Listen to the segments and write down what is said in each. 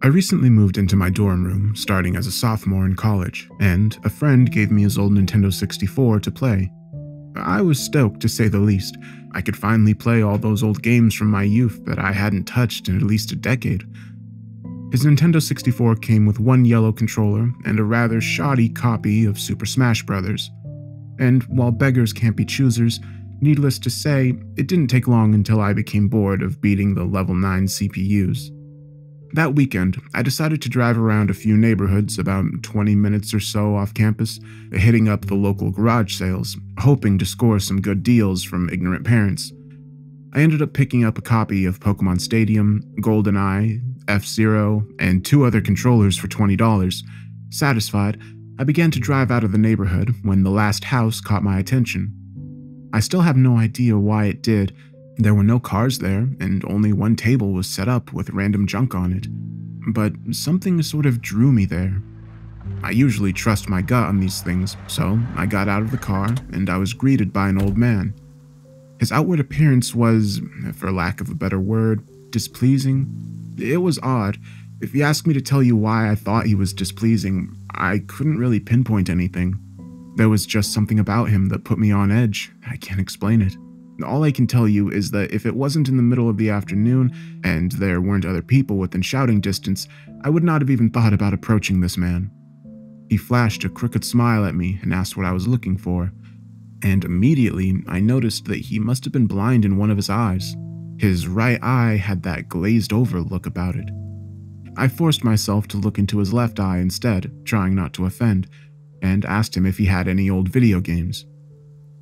I recently moved into my dorm room, starting as a sophomore in college, and a friend gave me his old Nintendo 64 to play. I was stoked to say the least. I could finally play all those old games from my youth that I hadn't touched in at least a decade. His Nintendo 64 came with one yellow controller and a rather shoddy copy of Super Smash Bros. And while beggars can't be choosers, needless to say, it didn't take long until I became bored of beating the level 9 CPUs. That weekend, I decided to drive around a few neighborhoods about 20 minutes or so off campus, hitting up the local garage sales, hoping to score some good deals from ignorant parents. I ended up picking up a copy of Pokemon Stadium, GoldenEye, F Zero, and two other controllers for $20. Satisfied, I began to drive out of the neighborhood when the last house caught my attention. I still have no idea why it did, there were no cars there, and only one table was set up with random junk on it. But something sort of drew me there. I usually trust my gut on these things, so I got out of the car and I was greeted by an old man. His outward appearance was, for lack of a better word, displeasing. It was odd. If you ask me to tell you why I thought he was displeasing, I couldn't really pinpoint anything. There was just something about him that put me on edge. I can't explain it. All I can tell you is that if it wasn't in the middle of the afternoon and there weren't other people within shouting distance, I would not have even thought about approaching this man. He flashed a crooked smile at me and asked what I was looking for, and immediately I noticed that he must have been blind in one of his eyes. His right eye had that glazed over look about it. I forced myself to look into his left eye instead, trying not to offend, and asked him if he had any old video games.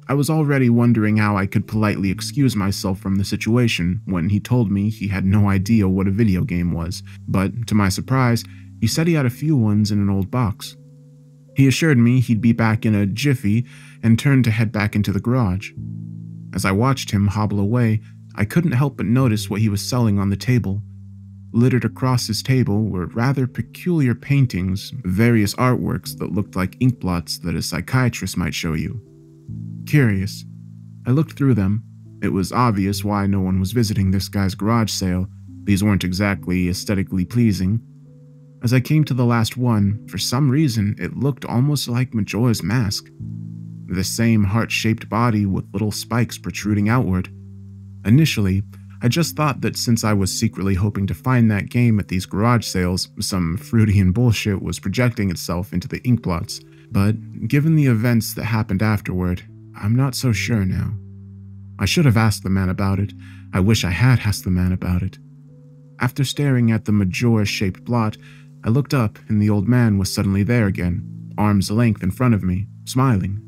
I was already wondering how I could politely excuse myself from the situation when he told me he had no idea what a video game was, but to my surprise, he said he had a few ones in an old box. He assured me he'd be back in a jiffy and turned to head back into the garage. As I watched him hobble away, I couldn't help but notice what he was selling on the table. Littered across his table were rather peculiar paintings, various artworks that looked like ink blots that a psychiatrist might show you. Curious. I looked through them. It was obvious why no one was visiting this guy's garage sale. These weren't exactly aesthetically pleasing. As I came to the last one, for some reason, it looked almost like Majora's Mask. The same heart shaped body with little spikes protruding outward. Initially, I just thought that since I was secretly hoping to find that game at these garage sales, some Freudian bullshit was projecting itself into the ink blots. But given the events that happened afterward, I'm not so sure now. I should have asked the man about it. I wish I had asked the man about it. After staring at the Majora shaped blot, I looked up and the old man was suddenly there again, arm's length in front of me, smiling.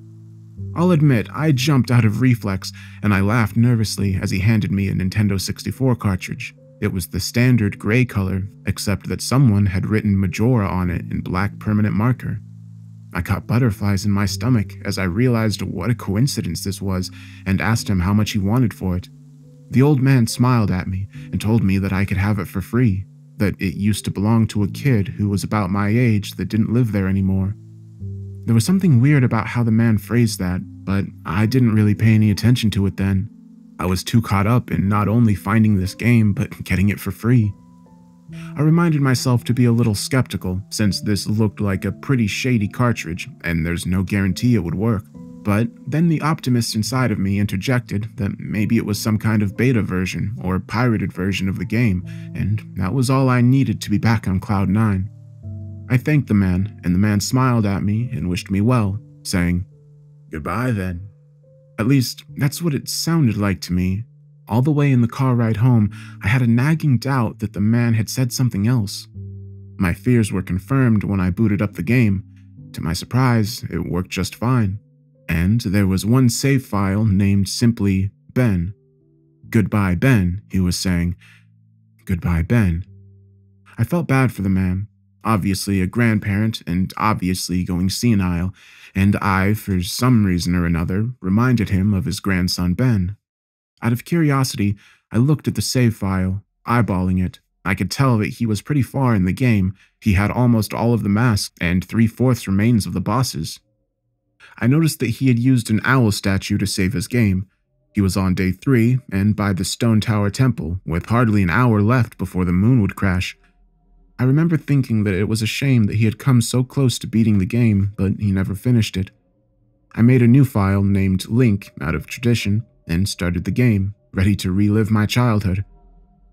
I'll admit, I jumped out of reflex and I laughed nervously as he handed me a Nintendo 64 cartridge. It was the standard gray color, except that someone had written Majora on it in black permanent marker. I caught butterflies in my stomach as I realized what a coincidence this was and asked him how much he wanted for it. The old man smiled at me and told me that I could have it for free, that it used to belong to a kid who was about my age that didn't live there anymore. There was something weird about how the man phrased that, but I didn't really pay any attention to it then. I was too caught up in not only finding this game, but getting it for free. I reminded myself to be a little skeptical, since this looked like a pretty shady cartridge, and there's no guarantee it would work. But then the optimist inside of me interjected that maybe it was some kind of beta version or pirated version of the game, and that was all I needed to be back on Cloud 9. I thanked the man, and the man smiled at me and wished me well, saying, Goodbye then. At least, that's what it sounded like to me, all the way in the car ride home, I had a nagging doubt that the man had said something else. My fears were confirmed when I booted up the game. To my surprise, it worked just fine. And there was one save file named simply Ben. Goodbye, Ben, he was saying. Goodbye, Ben. I felt bad for the man, obviously a grandparent and obviously going senile, and I, for some reason or another, reminded him of his grandson Ben. Out of curiosity, I looked at the save file, eyeballing it. I could tell that he was pretty far in the game. He had almost all of the masks and three fourths remains of the bosses. I noticed that he had used an owl statue to save his game. He was on day three and by the Stone Tower Temple, with hardly an hour left before the moon would crash. I remember thinking that it was a shame that he had come so close to beating the game, but he never finished it. I made a new file named Link out of tradition and started the game, ready to relive my childhood.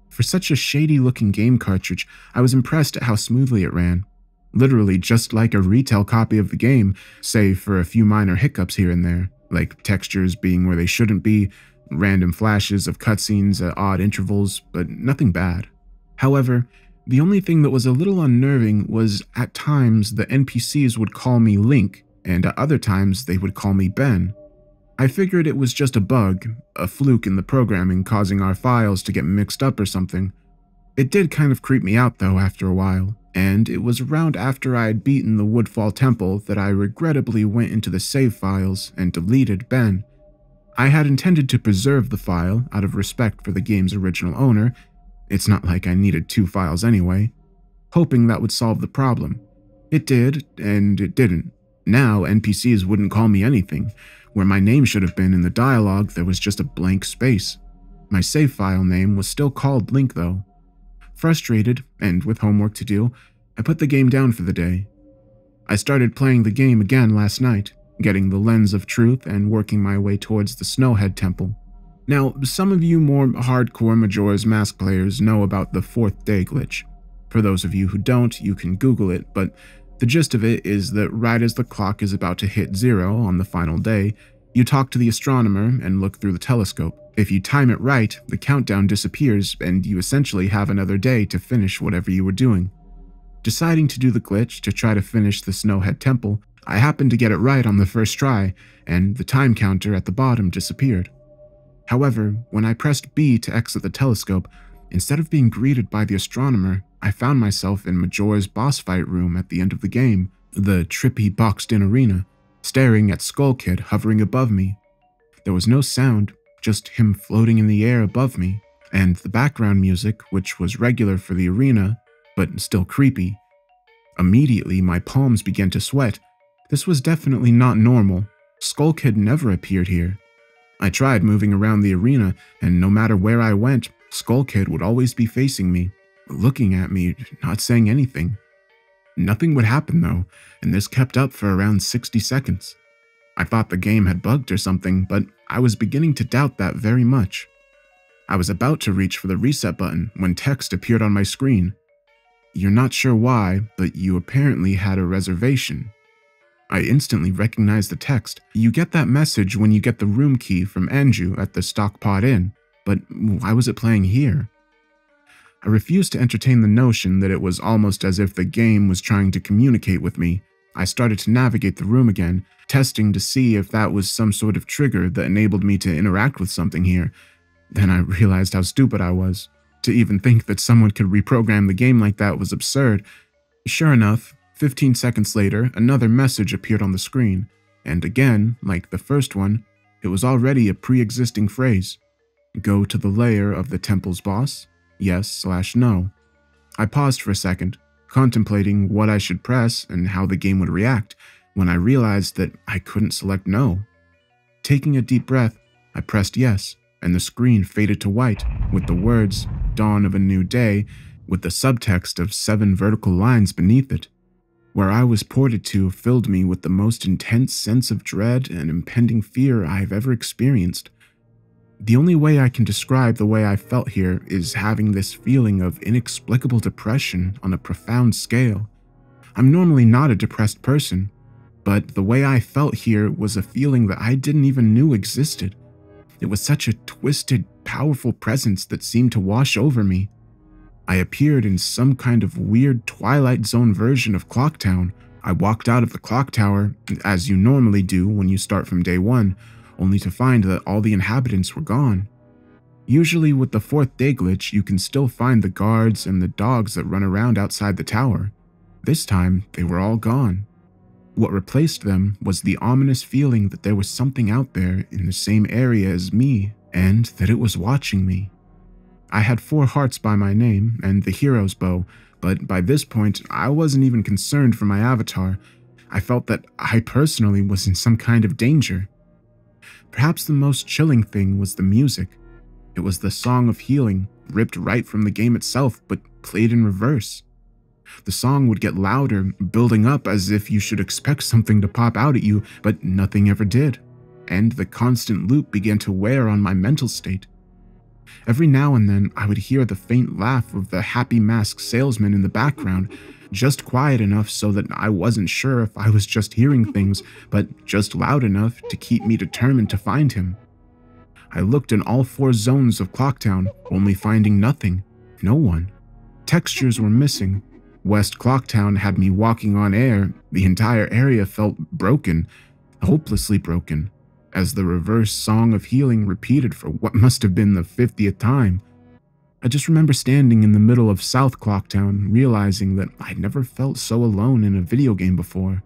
For such a shady looking game cartridge, I was impressed at how smoothly it ran. Literally just like a retail copy of the game, save for a few minor hiccups here and there, like textures being where they shouldn't be, random flashes of cutscenes at odd intervals, but nothing bad. However, the only thing that was a little unnerving was at times the NPCs would call me Link, and at other times they would call me Ben. I figured it was just a bug, a fluke in the programming causing our files to get mixed up or something. It did kind of creep me out though after a while, and it was around after I had beaten the Woodfall Temple that I regrettably went into the save files and deleted Ben. I had intended to preserve the file out of respect for the game's original owner it's not like I needed two files anyway. Hoping that would solve the problem. It did, and it didn't. Now, NPCs wouldn't call me anything. Where my name should have been in the dialogue, there was just a blank space. My save file name was still called Link, though. Frustrated, and with homework to do, I put the game down for the day. I started playing the game again last night, getting the lens of truth and working my way towards the Snowhead Temple. Now, some of you more hardcore Majora's Mask players know about the fourth day glitch. For those of you who don't, you can Google it, but the gist of it is that right as the clock is about to hit zero on the final day, you talk to the astronomer and look through the telescope. If you time it right, the countdown disappears and you essentially have another day to finish whatever you were doing. Deciding to do the glitch to try to finish the Snowhead Temple, I happened to get it right on the first try, and the time counter at the bottom disappeared. However, when I pressed B to exit the telescope, instead of being greeted by the astronomer, I found myself in Majora's boss fight room at the end of the game, the trippy boxed-in arena, staring at Skull Kid hovering above me. There was no sound, just him floating in the air above me, and the background music, which was regular for the arena, but still creepy. Immediately, my palms began to sweat. This was definitely not normal. Skull Kid never appeared here. I tried moving around the arena, and no matter where I went, Skull Kid would always be facing me, looking at me, not saying anything. Nothing would happen though, and this kept up for around 60 seconds. I thought the game had bugged or something, but I was beginning to doubt that very much. I was about to reach for the reset button when text appeared on my screen. You're not sure why, but you apparently had a reservation. I instantly recognized the text. You get that message when you get the room key from Anju at the Stockpot Inn, but why was it playing here? I refused to entertain the notion that it was almost as if the game was trying to communicate with me. I started to navigate the room again, testing to see if that was some sort of trigger that enabled me to interact with something here. Then I realized how stupid I was. To even think that someone could reprogram the game like that was absurd. Sure enough, 15 seconds later, another message appeared on the screen, and again, like the first one, it was already a pre-existing phrase. Go to the lair of the temple's boss? Yes slash no. I paused for a second, contemplating what I should press and how the game would react, when I realized that I couldn't select no. Taking a deep breath, I pressed yes, and the screen faded to white, with the words, Dawn of a New Day, with the subtext of seven vertical lines beneath it where I was ported to filled me with the most intense sense of dread and impending fear I have ever experienced. The only way I can describe the way I felt here is having this feeling of inexplicable depression on a profound scale. I'm normally not a depressed person, but the way I felt here was a feeling that I didn't even knew existed. It was such a twisted, powerful presence that seemed to wash over me. I appeared in some kind of weird Twilight Zone version of Clocktown. I walked out of the clock tower, as you normally do when you start from day one, only to find that all the inhabitants were gone. Usually with the fourth day glitch, you can still find the guards and the dogs that run around outside the tower. This time, they were all gone. What replaced them was the ominous feeling that there was something out there in the same area as me, and that it was watching me. I had four hearts by my name and the hero's bow, but by this point, I wasn't even concerned for my avatar. I felt that I personally was in some kind of danger. Perhaps the most chilling thing was the music. It was the Song of Healing, ripped right from the game itself, but played in reverse. The song would get louder, building up as if you should expect something to pop out at you, but nothing ever did. And the constant loop began to wear on my mental state. Every now and then, I would hear the faint laugh of the happy mask salesman in the background, just quiet enough so that I wasn't sure if I was just hearing things, but just loud enough to keep me determined to find him. I looked in all four zones of Clocktown, only finding nothing. No one. Textures were missing. West Clocktown had me walking on air. The entire area felt broken, hopelessly broken as the reverse song of healing repeated for what must have been the 50th time. I just remember standing in the middle of South Clocktown, realizing that I'd never felt so alone in a video game before.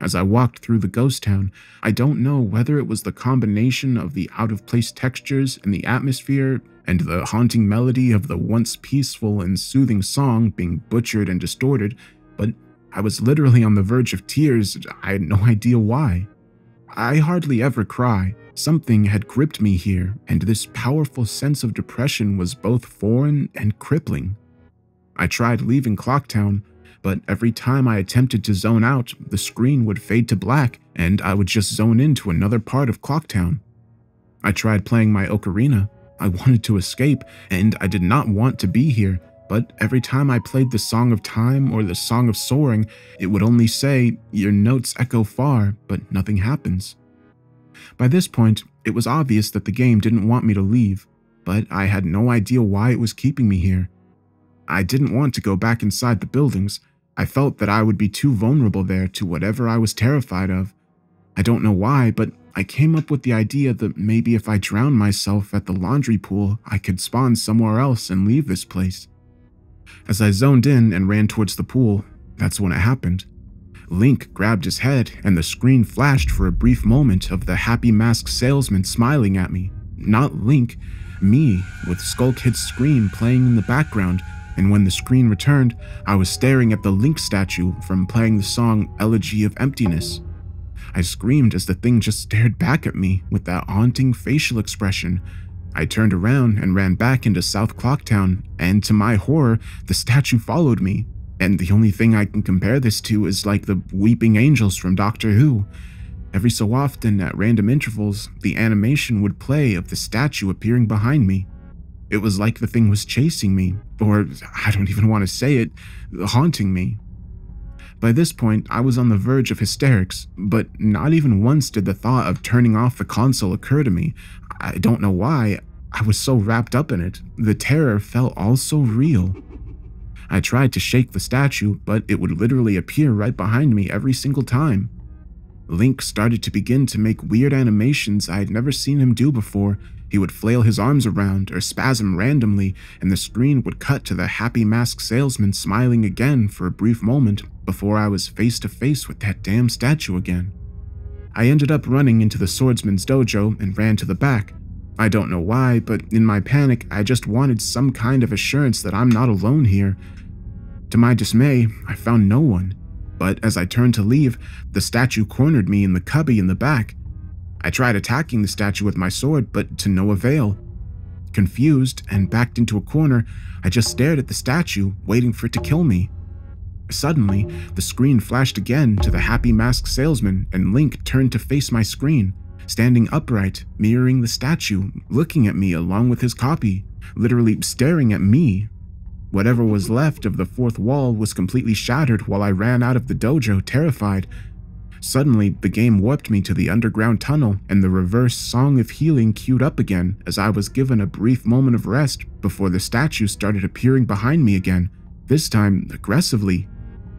As I walked through the ghost town, I don't know whether it was the combination of the out of place textures and the atmosphere and the haunting melody of the once peaceful and soothing song being butchered and distorted, but I was literally on the verge of tears. I had no idea why. I hardly ever cry. Something had gripped me here, and this powerful sense of depression was both foreign and crippling. I tried leaving Clocktown, but every time I attempted to zone out, the screen would fade to black and I would just zone into another part of Clocktown. I tried playing my ocarina. I wanted to escape, and I did not want to be here, but every time I played the Song of Time or the Song of Soaring, it would only say, Your notes echo far, but nothing happens. By this point, it was obvious that the game didn't want me to leave, but I had no idea why it was keeping me here. I didn't want to go back inside the buildings. I felt that I would be too vulnerable there to whatever I was terrified of. I don't know why, but I came up with the idea that maybe if I drowned myself at the laundry pool, I could spawn somewhere else and leave this place. As I zoned in and ran towards the pool, that's when it happened. Link grabbed his head, and the screen flashed for a brief moment of the happy masked salesman smiling at me. Not Link, me, with Skull Kid's scream playing in the background, and when the screen returned, I was staring at the Link statue from playing the song Elegy of Emptiness. I screamed as the thing just stared back at me with that haunting facial expression I turned around and ran back into South Clocktown, and to my horror, the statue followed me. And the only thing I can compare this to is like the weeping angels from Doctor Who. Every so often, at random intervals, the animation would play of the statue appearing behind me. It was like the thing was chasing me, or I don't even want to say it, haunting me. By this point, I was on the verge of hysterics, but not even once did the thought of turning off the console occur to me. I don't know why, I was so wrapped up in it. The terror felt all so real. I tried to shake the statue, but it would literally appear right behind me every single time. Link started to begin to make weird animations I had never seen him do before. He would flail his arms around or spasm randomly, and the screen would cut to the happy masked salesman smiling again for a brief moment before I was face to face with that damn statue again. I ended up running into the swordsman's dojo and ran to the back. I don't know why, but in my panic, I just wanted some kind of assurance that I'm not alone here. To my dismay, I found no one. But as I turned to leave, the statue cornered me in the cubby in the back. I tried attacking the statue with my sword, but to no avail. Confused and backed into a corner, I just stared at the statue, waiting for it to kill me. Suddenly, the screen flashed again to the happy masked salesman, and Link turned to face my screen, standing upright, mirroring the statue, looking at me along with his copy, literally staring at me. Whatever was left of the fourth wall was completely shattered while I ran out of the dojo, terrified. Suddenly, the game warped me to the underground tunnel, and the reverse Song of Healing queued up again as I was given a brief moment of rest before the statue started appearing behind me again, this time aggressively.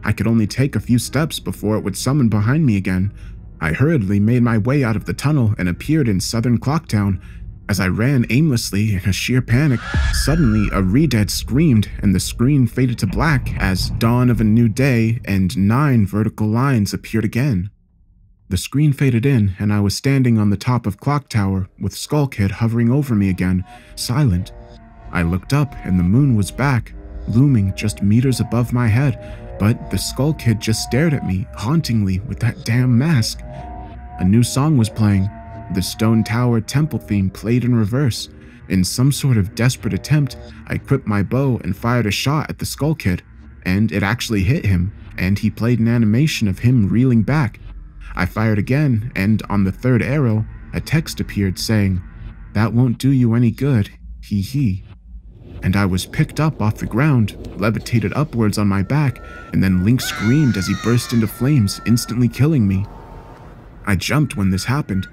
I could only take a few steps before it would summon behind me again. I hurriedly made my way out of the tunnel and appeared in southern Clocktown. As I ran aimlessly in a sheer panic, suddenly a Redead screamed and the screen faded to black as Dawn of a New Day and nine vertical lines appeared again. The screen faded in and I was standing on the top of Clock Tower with Skull Kid hovering over me again, silent. I looked up and the moon was back, looming just meters above my head, but the Skull Kid just stared at me hauntingly with that damn mask. A new song was playing. The Stone Tower temple theme played in reverse. In some sort of desperate attempt, I equipped my bow and fired a shot at the Skull Kid. and it actually hit him, and he played an animation of him reeling back. I fired again, and on the third arrow, a text appeared saying, That won't do you any good, hee hee. And I was picked up off the ground, levitated upwards on my back, and then Link screamed as he burst into flames, instantly killing me. I jumped when this happened.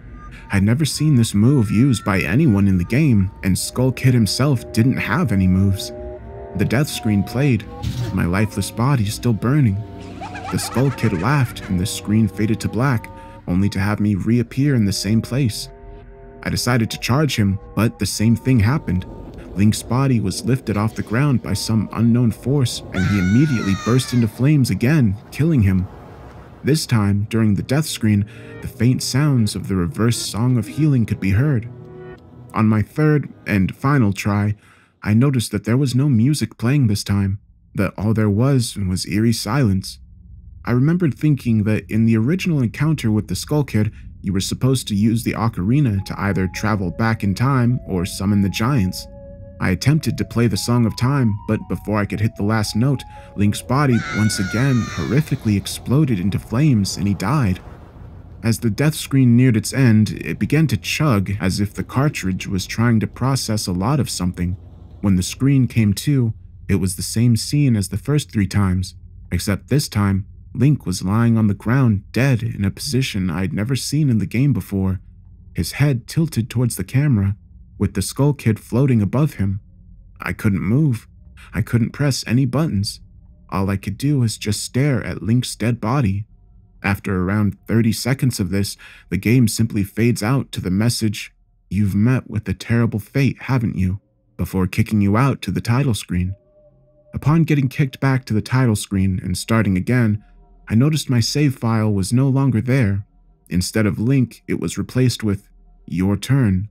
I'd never seen this move used by anyone in the game, and Skull Kid himself didn't have any moves. The death screen played, my lifeless body still burning. The Skull Kid laughed, and the screen faded to black, only to have me reappear in the same place. I decided to charge him, but the same thing happened. Link's body was lifted off the ground by some unknown force, and he immediately burst into flames again, killing him. This time, during the death screen, the faint sounds of the reverse song of healing could be heard. On my third and final try, I noticed that there was no music playing this time, that all there was was eerie silence. I remembered thinking that in the original encounter with the Skull Kid, you were supposed to use the ocarina to either travel back in time or summon the giants. I attempted to play the Song of Time, but before I could hit the last note, Link's body once again horrifically exploded into flames and he died. As the death screen neared its end, it began to chug as if the cartridge was trying to process a lot of something. When the screen came to, it was the same scene as the first three times, except this time, Link was lying on the ground dead in a position I'd never seen in the game before, his head tilted towards the camera with the Skull Kid floating above him. I couldn't move. I couldn't press any buttons. All I could do was just stare at Link's dead body. After around 30 seconds of this, the game simply fades out to the message, You've met with a terrible fate, haven't you? before kicking you out to the title screen. Upon getting kicked back to the title screen and starting again, I noticed my save file was no longer there. Instead of Link, it was replaced with Your Turn.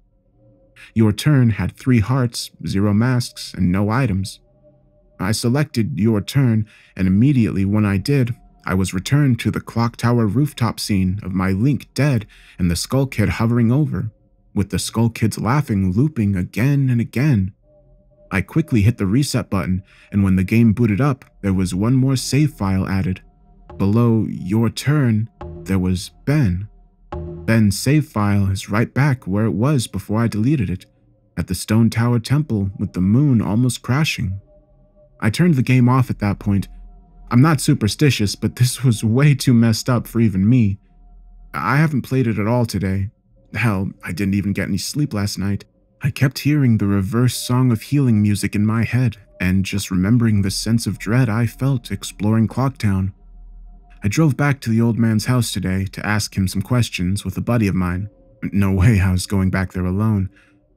Your turn had three hearts, zero masks, and no items. I selected Your Turn, and immediately when I did, I was returned to the clock tower rooftop scene of my Link dead and the Skull Kid hovering over, with the Skull Kids laughing looping again and again. I quickly hit the reset button, and when the game booted up, there was one more save file added. Below Your Turn, there was Ben. Ben's save file is right back where it was before I deleted it, at the Stone Tower Temple with the moon almost crashing. I turned the game off at that point. I'm not superstitious, but this was way too messed up for even me. I haven't played it at all today. Hell, I didn't even get any sleep last night. I kept hearing the reverse song of healing music in my head and just remembering the sense of dread I felt exploring Clocktown. I drove back to the old man's house today to ask him some questions with a buddy of mine. No way I was going back there alone,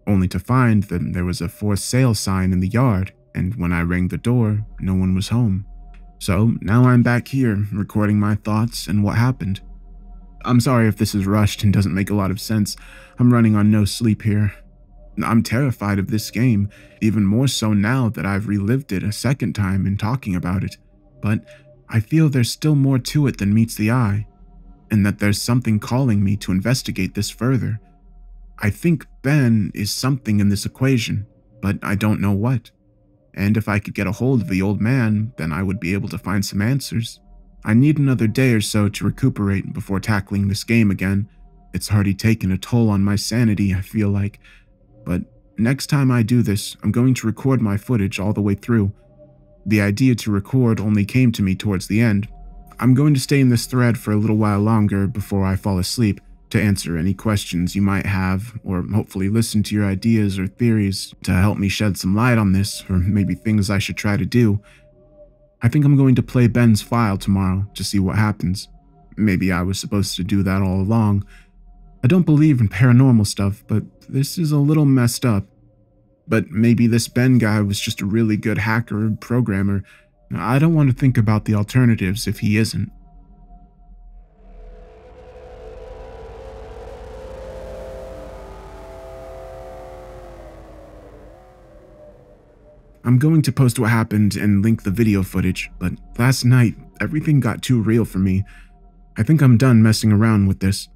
only to find that there was a for sale sign in the yard, and when I rang the door, no one was home. So now I'm back here, recording my thoughts and what happened. I'm sorry if this is rushed and doesn't make a lot of sense. I'm running on no sleep here. I'm terrified of this game, even more so now that I've relived it a second time in talking about it. But I feel there's still more to it than meets the eye, and that there's something calling me to investigate this further. I think Ben is something in this equation, but I don't know what. And if I could get a hold of the old man, then I would be able to find some answers. I need another day or so to recuperate before tackling this game again. It's already taken a toll on my sanity, I feel like. But next time I do this, I'm going to record my footage all the way through the idea to record only came to me towards the end. I'm going to stay in this thread for a little while longer before I fall asleep to answer any questions you might have, or hopefully listen to your ideas or theories to help me shed some light on this, or maybe things I should try to do. I think I'm going to play Ben's file tomorrow to see what happens. Maybe I was supposed to do that all along. I don't believe in paranormal stuff, but this is a little messed up. But maybe this Ben guy was just a really good hacker or programmer. I don't want to think about the alternatives if he isn't. I'm going to post what happened and link the video footage, but last night, everything got too real for me. I think I'm done messing around with this.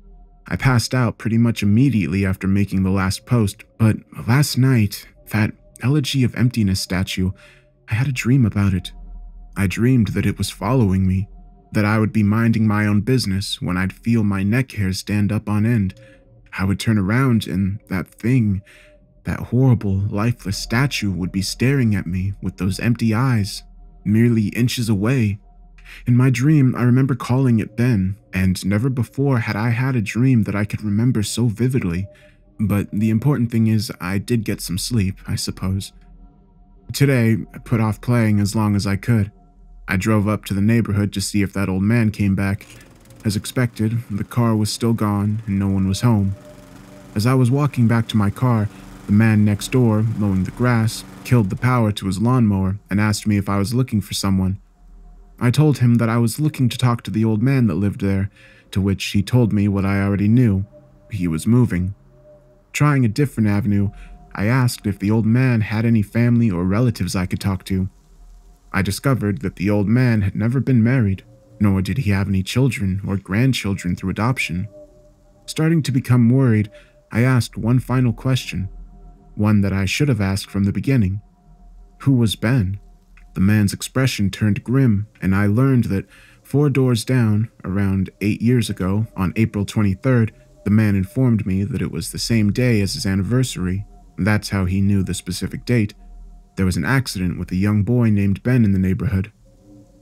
I passed out pretty much immediately after making the last post, but last night, that Elegy of Emptiness statue, I had a dream about it. I dreamed that it was following me, that I would be minding my own business when I'd feel my neck hairs stand up on end. I would turn around and that thing, that horrible, lifeless statue would be staring at me with those empty eyes, merely inches away. In my dream, I remember calling it Ben, and never before had I had a dream that I could remember so vividly. But the important thing is, I did get some sleep, I suppose. Today, I put off playing as long as I could. I drove up to the neighborhood to see if that old man came back. As expected, the car was still gone and no one was home. As I was walking back to my car, the man next door, mowing the grass, killed the power to his lawnmower and asked me if I was looking for someone. I told him that I was looking to talk to the old man that lived there, to which he told me what I already knew. He was moving. Trying a different avenue, I asked if the old man had any family or relatives I could talk to. I discovered that the old man had never been married, nor did he have any children or grandchildren through adoption. Starting to become worried, I asked one final question, one that I should have asked from the beginning. Who was Ben? The man's expression turned grim, and I learned that four doors down, around eight years ago, on April 23rd, the man informed me that it was the same day as his anniversary. That's how he knew the specific date, there was an accident with a young boy named Ben in the neighborhood.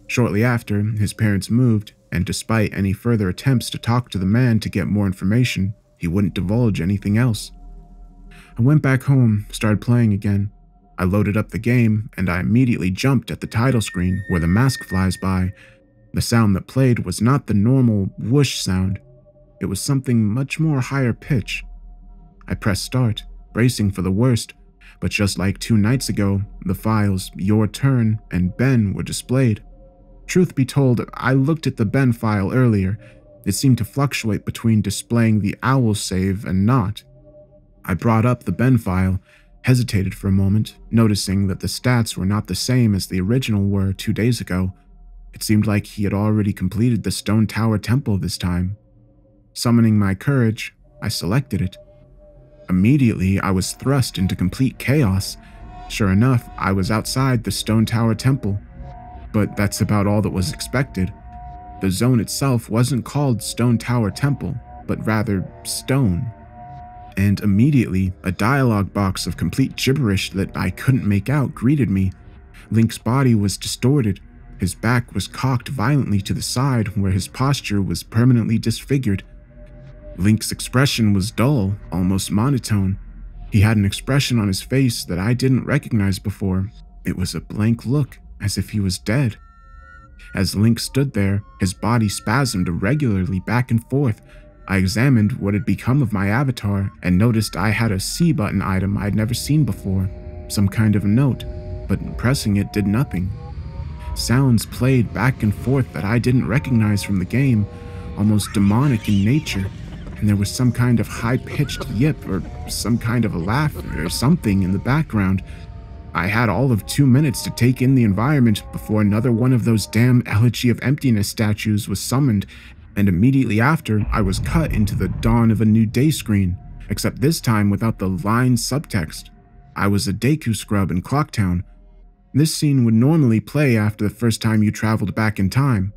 Shortly after, his parents moved, and despite any further attempts to talk to the man to get more information, he wouldn't divulge anything else. I went back home, started playing again. I loaded up the game, and I immediately jumped at the title screen where the mask flies by. The sound that played was not the normal whoosh sound, it was something much more higher pitch. I pressed start, bracing for the worst, but just like two nights ago, the files Your Turn and Ben were displayed. Truth be told, I looked at the Ben file earlier. It seemed to fluctuate between displaying the owl save and not. I brought up the Ben file, hesitated for a moment, noticing that the stats were not the same as the original were two days ago. It seemed like he had already completed the Stone Tower Temple this time. Summoning my courage, I selected it. Immediately, I was thrust into complete chaos. Sure enough, I was outside the Stone Tower Temple. But that's about all that was expected. The zone itself wasn't called Stone Tower Temple, but rather Stone. And immediately, a dialogue box of complete gibberish that I couldn't make out greeted me. Link's body was distorted. His back was cocked violently to the side, where his posture was permanently disfigured. Link's expression was dull, almost monotone. He had an expression on his face that I didn't recognize before. It was a blank look, as if he was dead. As Link stood there, his body spasmed irregularly back and forth. I examined what had become of my avatar and noticed I had a C button item I'd never seen before, some kind of a note, but pressing it did nothing. Sounds played back and forth that I didn't recognize from the game, almost demonic in nature and there was some kind of high pitched yip or some kind of a laugh or something in the background. I had all of two minutes to take in the environment before another one of those damn Elegy of Emptiness statues was summoned, and immediately after, I was cut into the Dawn of a New Day screen, except this time without the line subtext. I was a Deku scrub in Clocktown. This scene would normally play after the first time you traveled back in time.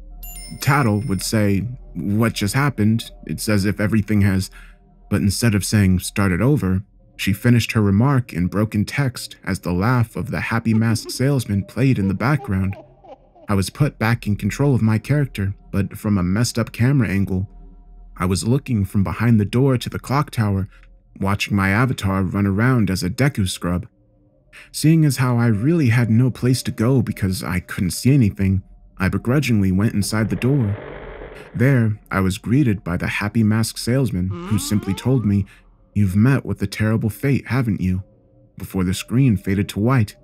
Tatl would say, what just happened? It's as if everything has. But instead of saying started over, she finished her remark in broken text as the laugh of the happy masked salesman played in the background. I was put back in control of my character, but from a messed up camera angle. I was looking from behind the door to the clock tower, watching my avatar run around as a Deku scrub. Seeing as how I really had no place to go because I couldn't see anything, I begrudgingly went inside the door. There, I was greeted by the happy mask salesman who simply mm. told me, You've met with a terrible fate, haven't you? Before the screen faded to white.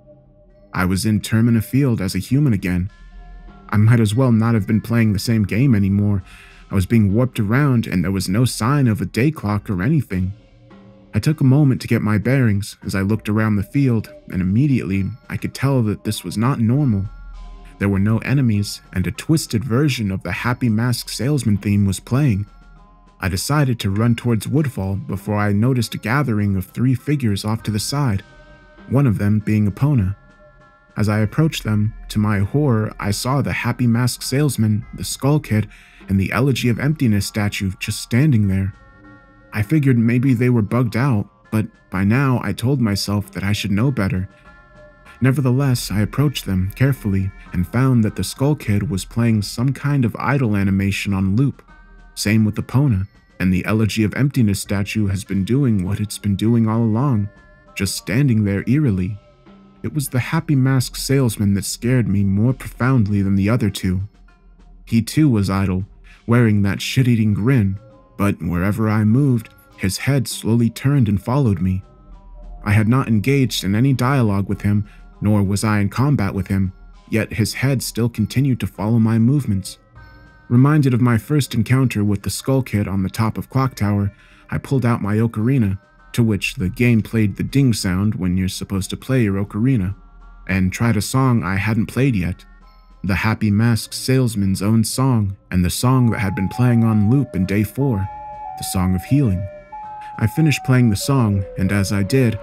I was in Termina Field as a human again. I might as well not have been playing the same game anymore. I was being warped around and there was no sign of a day clock or anything. I took a moment to get my bearings as I looked around the field, and immediately I could tell that this was not normal. There were no enemies, and a twisted version of the Happy Mask Salesman theme was playing. I decided to run towards Woodfall before I noticed a gathering of three figures off to the side, one of them being Epona. As I approached them, to my horror, I saw the happy masked salesman, the skull kid, and the Elegy of Emptiness statue just standing there. I figured maybe they were bugged out, but by now I told myself that I should know better. Nevertheless, I approached them carefully and found that the Skull Kid was playing some kind of idle animation on loop. Same with the Epona, and the Elegy of Emptiness statue has been doing what it's been doing all along, just standing there eerily. It was the happy mask salesman that scared me more profoundly than the other two. He too was idle, wearing that shit eating grin, but wherever I moved, his head slowly turned and followed me. I had not engaged in any dialogue with him, nor was I in combat with him, yet his head still continued to follow my movements. Reminded of my first encounter with the Skull Kid on the top of Clock Tower, I pulled out my ocarina, to which the game played the ding sound when you're supposed to play your ocarina, and tried a song I hadn't played yet the Happy Mask Salesman's own song, and the song that had been playing on loop in day four, the Song of Healing. I finished playing the song, and as I did,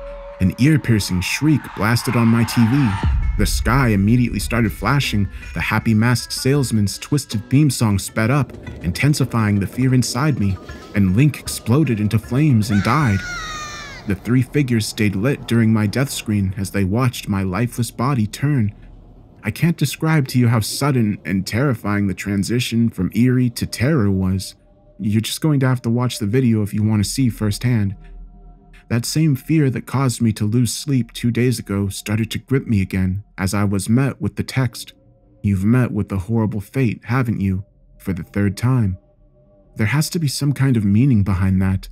an ear piercing shriek blasted on my TV. The sky immediately started flashing, the Happy Masked Salesman's twisted theme song sped up, intensifying the fear inside me, and Link exploded into flames and died. The three figures stayed lit during my death screen as they watched my lifeless body turn I can't describe to you how sudden and terrifying the transition from eerie to terror was. You're just going to have to watch the video if you want to see firsthand. That same fear that caused me to lose sleep two days ago started to grip me again as I was met with the text You've met with the horrible fate, haven't you? For the third time. There has to be some kind of meaning behind that.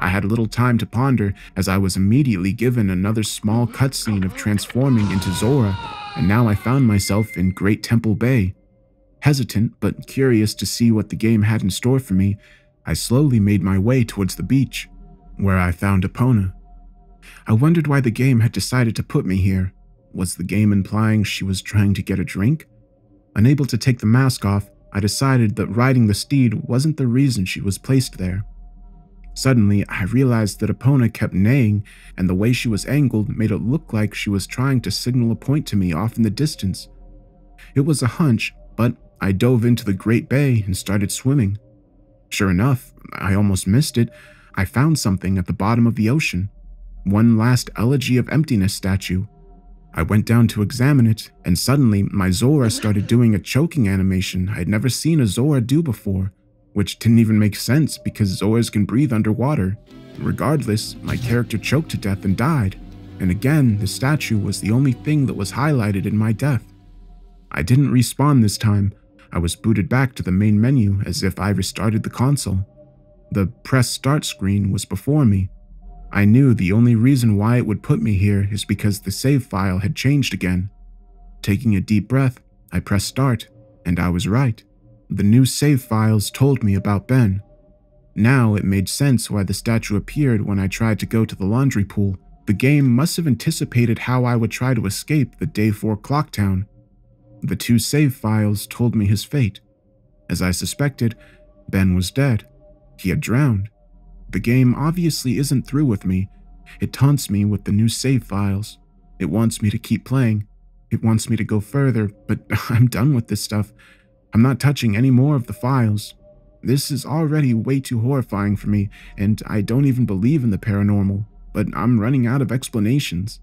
I had little time to ponder as I was immediately given another small cutscene of transforming into Zora and now I found myself in Great Temple Bay. Hesitant, but curious to see what the game had in store for me, I slowly made my way towards the beach, where I found Epona. I wondered why the game had decided to put me here. Was the game implying she was trying to get a drink? Unable to take the mask off, I decided that riding the steed wasn't the reason she was placed there. Suddenly, I realized that Epona kept neighing, and the way she was angled made it look like she was trying to signal a point to me off in the distance. It was a hunch, but I dove into the Great Bay and started swimming. Sure enough, I almost missed it. I found something at the bottom of the ocean. One last Elegy of Emptiness statue. I went down to examine it, and suddenly my Zora started doing a choking animation I had never seen a Zora do before which didn't even make sense because Zoras can breathe underwater. Regardless, my character choked to death and died, and again, the statue was the only thing that was highlighted in my death. I didn't respawn this time, I was booted back to the main menu as if I restarted the console. The press start screen was before me. I knew the only reason why it would put me here is because the save file had changed again. Taking a deep breath, I pressed start, and I was right. The new save files told me about Ben. Now it made sense why the statue appeared when I tried to go to the laundry pool. The game must have anticipated how I would try to escape the day 4 clock town. The two save files told me his fate. As I suspected, Ben was dead. He had drowned. The game obviously isn't through with me. It taunts me with the new save files. It wants me to keep playing. It wants me to go further, but I'm done with this stuff. I'm not touching any more of the files. This is already way too horrifying for me, and I don't even believe in the paranormal, but I'm running out of explanations.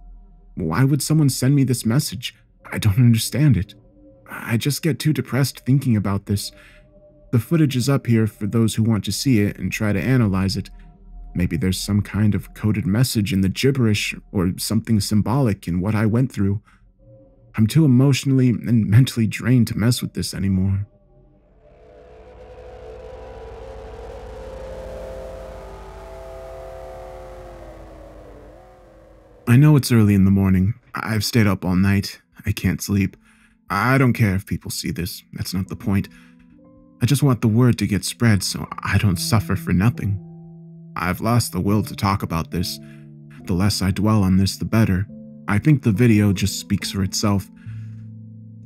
Why would someone send me this message? I don't understand it. I just get too depressed thinking about this. The footage is up here for those who want to see it and try to analyze it. Maybe there's some kind of coded message in the gibberish or something symbolic in what I went through. I'm too emotionally and mentally drained to mess with this anymore. I know it's early in the morning. I've stayed up all night. I can't sleep. I don't care if people see this. That's not the point. I just want the word to get spread so I don't suffer for nothing. I've lost the will to talk about this. The less I dwell on this, the better. I think the video just speaks for itself.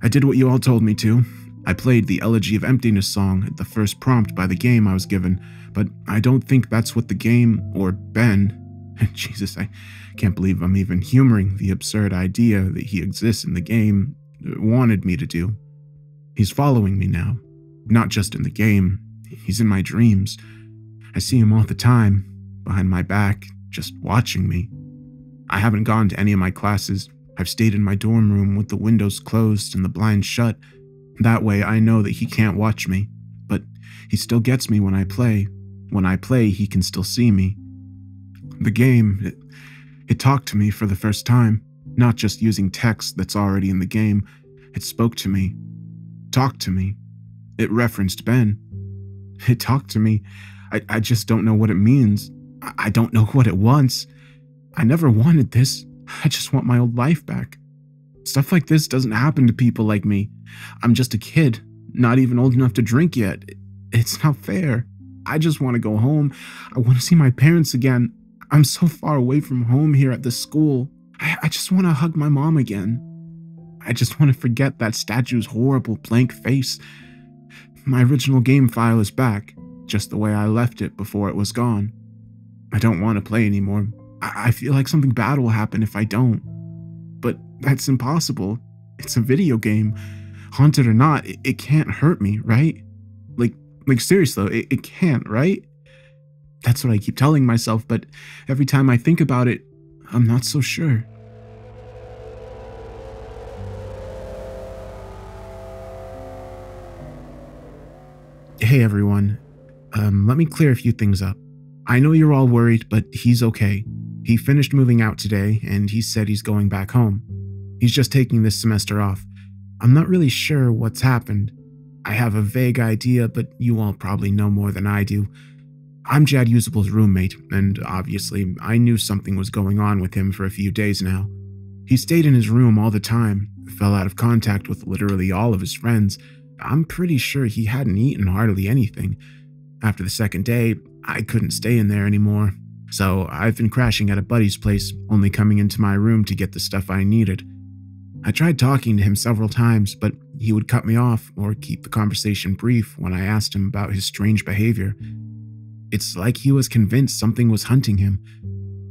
I did what you all told me to. I played the Elegy of Emptiness song at the first prompt by the game I was given, but I don't think that's what the game, or Ben, Jesus, I can't believe I'm even humoring the absurd idea that he exists in the game, wanted me to do. He's following me now, not just in the game, he's in my dreams. I see him all the time, behind my back, just watching me. I haven't gone to any of my classes. I've stayed in my dorm room with the windows closed and the blinds shut. That way I know that he can't watch me. But he still gets me when I play. When I play, he can still see me. The game, it, it talked to me for the first time, not just using text that's already in the game. It spoke to me, talked to me. It referenced Ben. It talked to me. I, I just don't know what it means. I, I don't know what it wants. I never wanted this. I just want my old life back. Stuff like this doesn't happen to people like me. I'm just a kid, not even old enough to drink yet. It's not fair. I just want to go home. I want to see my parents again. I'm so far away from home here at this school. I, I just want to hug my mom again. I just want to forget that statue's horrible blank face. My original game file is back, just the way I left it before it was gone. I don't want to play anymore. I, I feel like something bad will happen if I don't. But that's impossible. It's a video game. Haunted or not, it, it can't hurt me, right? Like, like seriously it, it can't, right? That's what I keep telling myself, but every time I think about it, I'm not so sure. Hey everyone. Um, let me clear a few things up. I know you're all worried, but he's okay. He finished moving out today, and he said he's going back home. He's just taking this semester off. I'm not really sure what's happened. I have a vague idea, but you all probably know more than I do. I'm Jadusable's roommate, and obviously, I knew something was going on with him for a few days now. He stayed in his room all the time, fell out of contact with literally all of his friends. I'm pretty sure he hadn't eaten hardly anything. After the second day, I couldn't stay in there anymore, so I've been crashing at a buddy's place, only coming into my room to get the stuff I needed. I tried talking to him several times, but he would cut me off or keep the conversation brief when I asked him about his strange behavior. It's like he was convinced something was hunting him.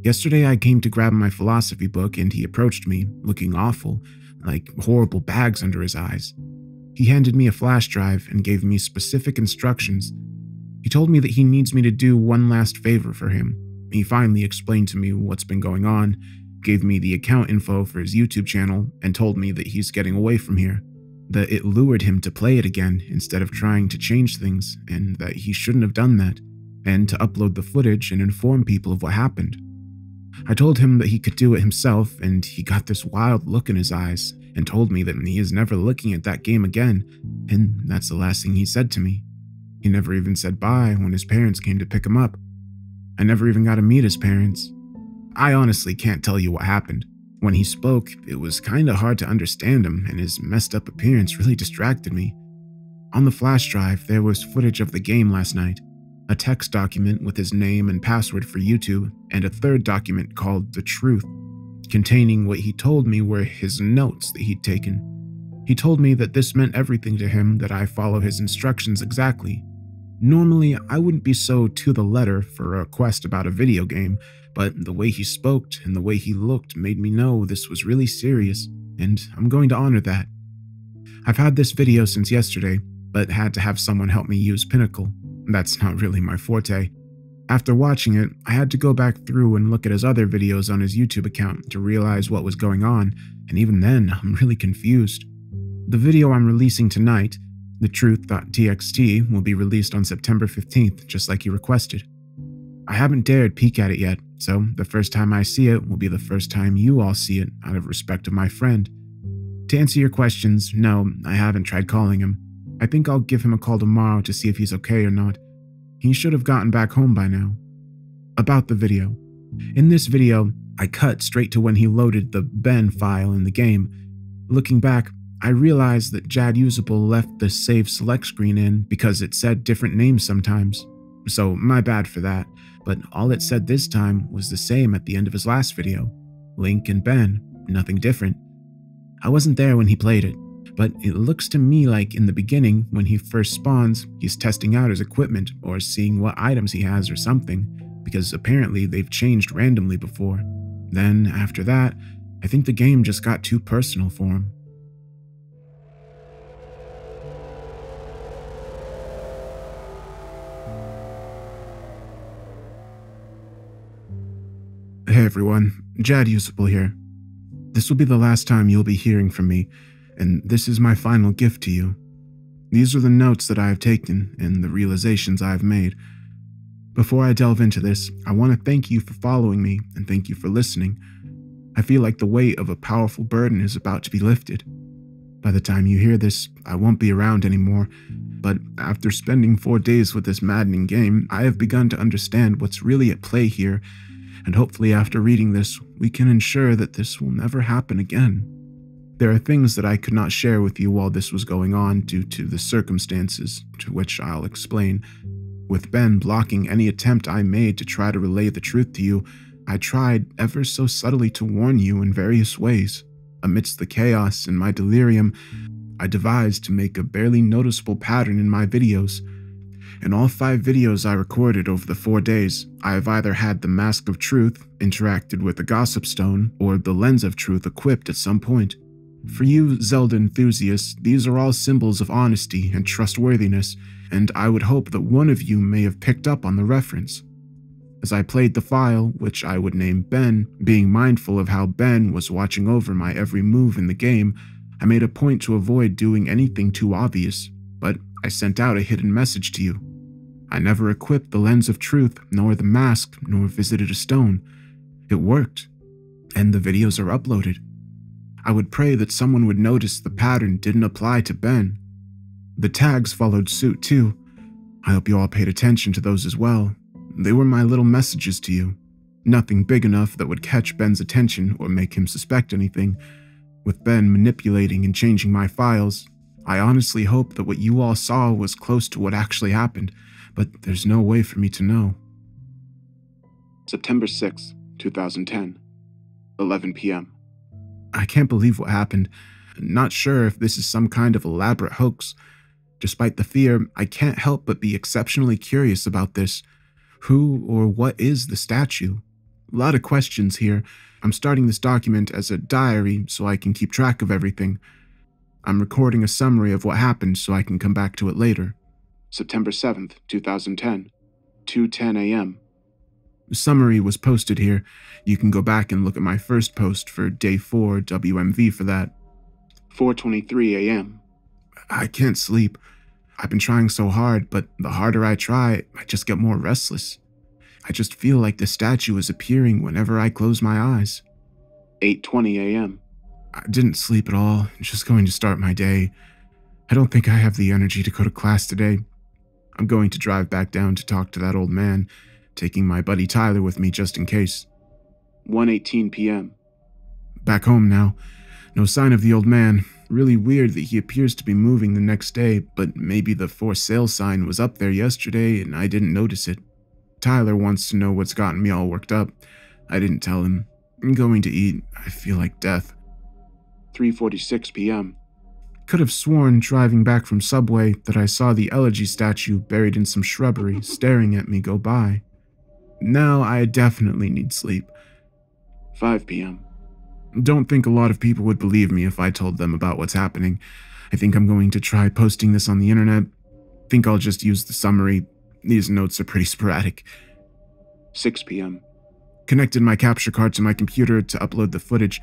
Yesterday, I came to grab my philosophy book and he approached me, looking awful, like horrible bags under his eyes. He handed me a flash drive and gave me specific instructions. He told me that he needs me to do one last favor for him. He finally explained to me what's been going on, gave me the account info for his YouTube channel, and told me that he's getting away from here. That it lured him to play it again instead of trying to change things, and that he shouldn't have done that and to upload the footage and inform people of what happened. I told him that he could do it himself, and he got this wild look in his eyes and told me that he is never looking at that game again, and that's the last thing he said to me. He never even said bye when his parents came to pick him up. I never even got to meet his parents. I honestly can't tell you what happened. When he spoke, it was kinda hard to understand him, and his messed up appearance really distracted me. On the flash drive, there was footage of the game last night, a text document with his name and password for YouTube, and a third document called The Truth, containing what he told me were his notes that he'd taken. He told me that this meant everything to him that I follow his instructions exactly. Normally, I wouldn't be so to the letter for a request about a video game, but the way he spoke and the way he looked made me know this was really serious, and I'm going to honor that. I've had this video since yesterday, but had to have someone help me use Pinnacle. That's not really my forte. After watching it, I had to go back through and look at his other videos on his YouTube account to realize what was going on, and even then, I'm really confused. The video I'm releasing tonight, the truth.txt, will be released on September 15th, just like he requested. I haven't dared peek at it yet, so the first time I see it will be the first time you all see it out of respect of my friend. To answer your questions, no, I haven't tried calling him. I think I'll give him a call tomorrow to see if he's okay or not. He should have gotten back home by now. About the video. In this video, I cut straight to when he loaded the Ben file in the game. Looking back, I realized that Jadusable left the save select screen in because it said different names sometimes. So, my bad for that, but all it said this time was the same at the end of his last video Link and Ben, nothing different. I wasn't there when he played it, but it looks to me like in the beginning, when he first spawns, he's testing out his equipment or seeing what items he has or something. because apparently they've changed randomly before. Then, after that, I think the game just got too personal for him. Hey everyone, Jadusable here. This will be the last time you'll be hearing from me, and this is my final gift to you. These are the notes that I have taken and the realizations I have made. Before I delve into this, I want to thank you for following me and thank you for listening. I feel like the weight of a powerful burden is about to be lifted. By the time you hear this, I won't be around anymore, but after spending four days with this maddening game, I have begun to understand what's really at play here, and hopefully, after reading this, we can ensure that this will never happen again. There are things that I could not share with you while this was going on due to the circumstances, to which I'll explain. With Ben blocking any attempt I made to try to relay the truth to you, I tried ever so subtly to warn you in various ways. Amidst the chaos and my delirium, I devised to make a barely noticeable pattern in my videos. In all five videos I recorded over the four days, I have either had the Mask of Truth interacted with the Gossip Stone or the Lens of Truth equipped at some point. For you Zelda enthusiasts, these are all symbols of honesty and trustworthiness, and I would hope that one of you may have picked up on the reference. As I played the file, which I would name Ben, being mindful of how Ben was watching over my every move in the game, I made a point to avoid doing anything too obvious, but I sent out a hidden message to you. I never equipped the lens of truth, nor the mask, nor visited a stone. It worked, and the videos are uploaded. I would pray that someone would notice the pattern didn't apply to Ben. The tags followed suit too. I hope you all paid attention to those as well, they were my little messages to you. Nothing big enough that would catch Ben's attention or make him suspect anything. With Ben manipulating and changing my files, I honestly hope that what you all saw was close to what actually happened, but there's no way for me to know. September 6, 2010, 11 p.m. I can't believe what happened. Not sure if this is some kind of elaborate hoax. Despite the fear, I can't help but be exceptionally curious about this. Who or what is the statue? A lot of questions here. I'm starting this document as a diary so I can keep track of everything. I'm recording a summary of what happened so I can come back to it later. September 7th, 2010, 2:10 a.m. The summary was posted here. You can go back and look at my first post for day 4 WMV for that. 4:23 a.m. I can't sleep. I've been trying so hard, but the harder I try, I just get more restless. I just feel like the statue is appearing whenever I close my eyes. 8:20 a.m. I didn't sleep at all, just going to start my day. I don't think I have the energy to go to class today. I'm going to drive back down to talk to that old man, taking my buddy Tyler with me just in case. 1:18 p.m. Back home now. No sign of the old man, Really weird that he appears to be moving the next day, but maybe the for sale sign was up there yesterday and I didn't notice it. Tyler wants to know what's gotten me all worked up. I didn't tell him. I'm going to eat. I feel like death. 3:46 p.m. Could have sworn driving back from Subway that I saw the elegy statue buried in some shrubbery staring at me go by. Now I definitely need sleep. 5 p.m. Don't think a lot of people would believe me if I told them about what's happening. I think I'm going to try posting this on the internet. Think I'll just use the summary. These notes are pretty sporadic. 6 p.m. Connected my capture card to my computer to upload the footage.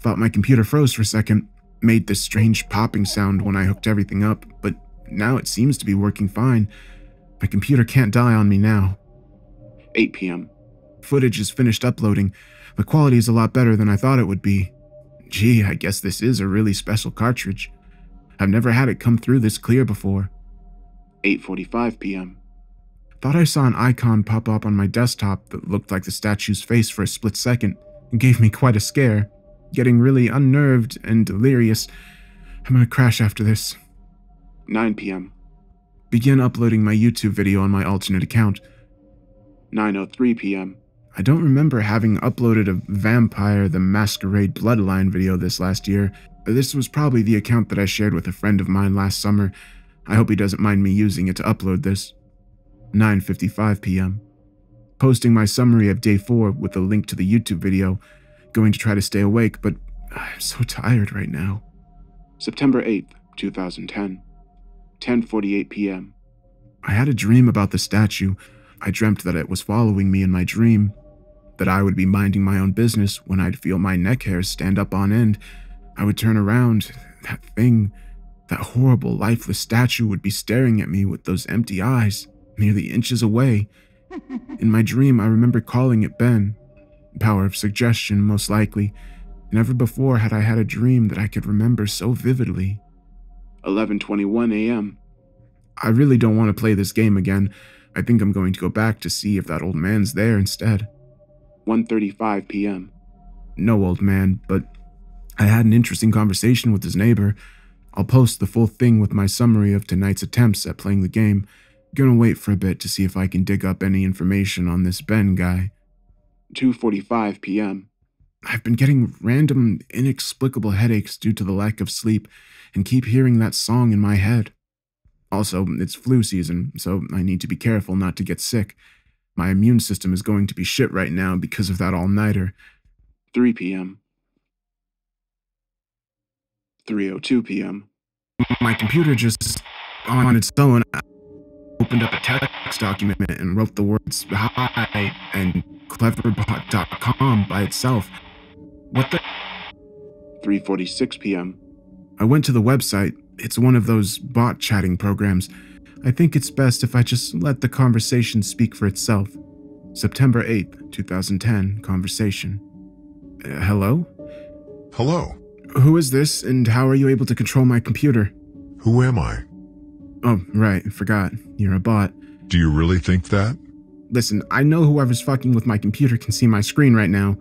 Thought my computer froze for a second. Made this strange popping sound when I hooked everything up, but now it seems to be working fine. My computer can't die on me now. 8 p.m. Footage is finished uploading. The quality is a lot better than I thought it would be. Gee, I guess this is a really special cartridge. I've never had it come through this clear before. 8.45 p.m. Thought I saw an icon pop up on my desktop that looked like the statue's face for a split second and gave me quite a scare. Getting really unnerved and delirious. I'm gonna crash after this. 9 p.m. Begin uploading my YouTube video on my alternate account. 9.03 p.m. I don't remember having uploaded a Vampire the Masquerade Bloodline video this last year. This was probably the account that I shared with a friend of mine last summer. I hope he doesn't mind me using it to upload this. 9.55 p.m. posting my summary of day 4 with a link to the YouTube video, going to try to stay awake, but I'm so tired right now. September 8th, 2010, 10:48 p.m. I had a dream about the statue. I dreamt that it was following me in my dream, that I would be minding my own business when I'd feel my neck hairs stand up on end. I would turn around, that thing, that horrible lifeless statue would be staring at me with those empty eyes, nearly inches away. In my dream, I remember calling it Ben. Power of suggestion, most likely. Never before had I had a dream that I could remember so vividly. 11:21 a.m. I really don't want to play this game again. I think I'm going to go back to see if that old man's there instead. 1:35 p.m. No old man, but I had an interesting conversation with his neighbor. I'll post the full thing with my summary of tonight's attempts at playing the game. Gonna wait for a bit to see if I can dig up any information on this Ben guy. 2:45 p.m. I've been getting random, inexplicable headaches due to the lack of sleep and keep hearing that song in my head. Also, it's flu season, so I need to be careful not to get sick. My immune system is going to be shit right now because of that all-nighter. 3 p.m. 3:02 p.m. My computer just on its own opened up a text document and wrote the words hi and cleverbot.com by itself. What the 3:46 p.m. I went to the website. It's one of those bot chatting programs. I think it's best if I just let the conversation speak for itself. September 8th, 2010, conversation. Uh, hello? Hello. Who is this, and how are you able to control my computer? Who am I? Oh, right, forgot. You're a bot. Do you really think that? Listen, I know whoever's fucking with my computer can see my screen right now.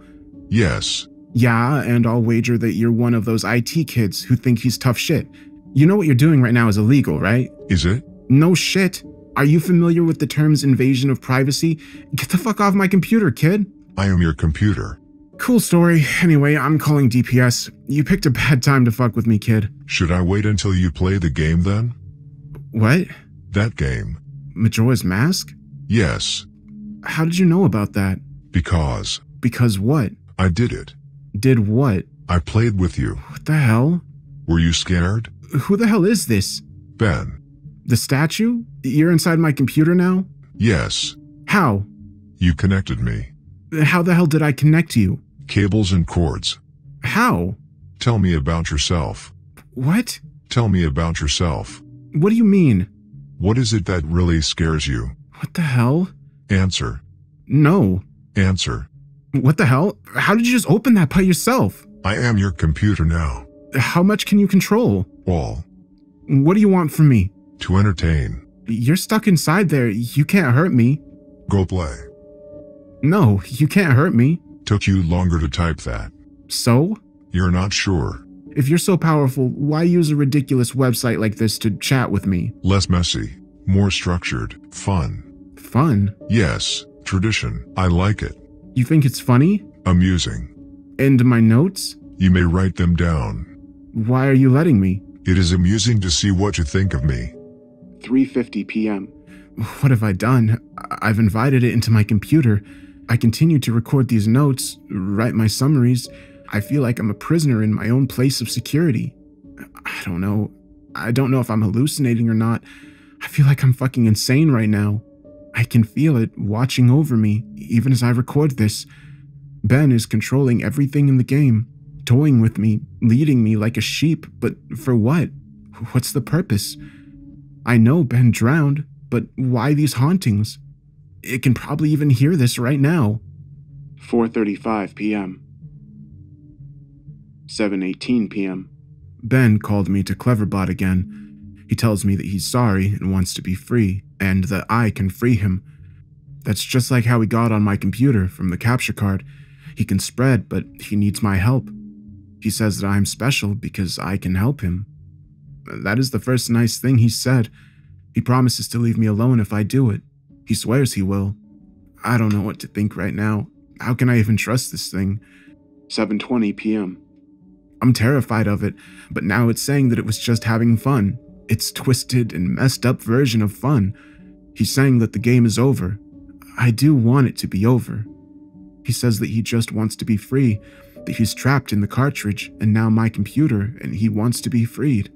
Yes. Yeah, and I'll wager that you're one of those IT kids who think he's tough shit. You know what you're doing right now is illegal, right? Is it? No shit. Are you familiar with the terms invasion of privacy? Get the fuck off my computer, kid. I am your computer. Cool story. Anyway, I'm calling DPS. You picked a bad time to fuck with me, kid. Should I wait until you play the game then? What? That game. Majora's Mask? Yes. How did you know about that? Because. Because what? I did it. Did what? I played with you. What the hell? Were you scared? Who the hell is this? Ben. The statue? You're inside my computer now? Yes. How? You connected me. How the hell did I connect you? Cables and cords. How? Tell me about yourself. What? Tell me about yourself. What do you mean? What is it that really scares you? What the hell? Answer. No. Answer. What the hell? How did you just open that by yourself? I am your computer now. How much can you control? All. What do you want from me? To entertain. You're stuck inside there. You can't hurt me. Go play. No, you can't hurt me. Took you longer to type that. So? You're not sure. If you're so powerful, why use a ridiculous website like this to chat with me? Less messy. More structured. Fun. Fun? Yes. Tradition. I like it. You think it's funny? Amusing. And my notes? You may write them down. Why are you letting me? It is amusing to see what you think of me. 3:50 p.m. What have I done? I- I've invited it into my computer. I continue to record these notes, write my summaries. I feel like I'm a prisoner in my own place of security. I don't know. I don't know if I'm hallucinating or not. I feel like I'm fucking insane right now. I can feel it watching over me, even as I record this. Ben is controlling everything in the game, toying with me, leading me like a sheep, but for what? What's the purpose? I know Ben drowned, but why these hauntings? It can probably even hear this right now. 4:35 p.m. 7:18 p.m. Ben called me to Cleverbot again. He tells me that he's sorry and wants to be free, and that I can free him. That's just like how he got on my computer from the capture card. He can spread, but he needs my help. He says that I'm special because I can help him. That is the first nice thing he said. He promises to leave me alone if I do it. He swears he will. I don't know what to think right now. How can I even trust this thing? 7:20 p.m. I'm terrified of it, but now it's saying that it was just having fun. It's twisted and messed up version of fun. He's saying that the game is over. I do want it to be over. He says that he just wants to be free, that he's trapped in the cartridge and now my computer, and he wants to be freed.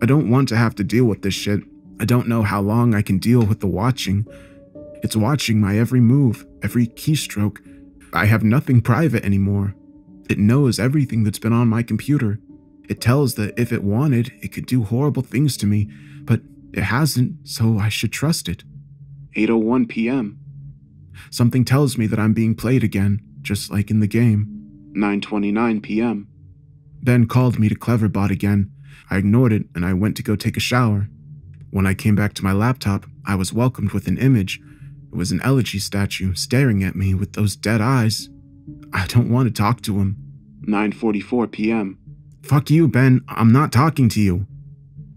I don't want to have to deal with this shit. I don't know how long I can deal with the watching. It's watching my every move, every keystroke. I have nothing private anymore. It knows everything that's been on my computer. It tells that if it wanted, it could do horrible things to me, but it hasn't, so I should trust it. 8:01 p.m. Something tells me that I'm being played again, just like in the game. 9:29 p.m. Ben called me to Cleverbot again. I ignored it and I went to go take a shower. When I came back to my laptop, I was welcomed with an image. It was an elegy statue staring at me with those dead eyes. I don't want to talk to him. 9:44 p.m. Fuck you, Ben. I'm not talking to you.